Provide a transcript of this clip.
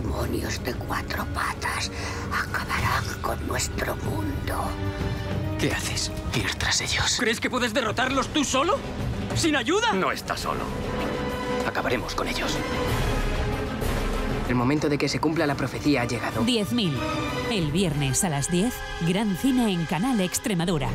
demonios de cuatro patas acabarán con nuestro mundo. ¿Qué haces? Ir tras ellos. ¿Crees que puedes derrotarlos tú solo? ¿Sin ayuda? No está solo. Acabaremos con ellos. El momento de que se cumpla la profecía ha llegado. 10.000. El viernes a las 10, Gran Cine en Canal Extremadura.